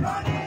Money.